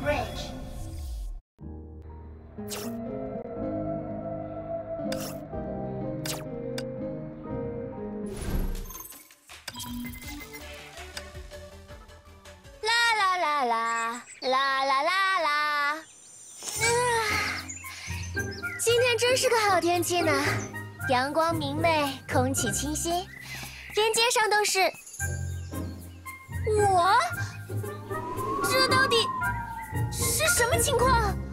bridge. 啦啦啦啦啦啦啦啦今天真是个好天气呢。阳光明媚空气清新连街上都是么情况？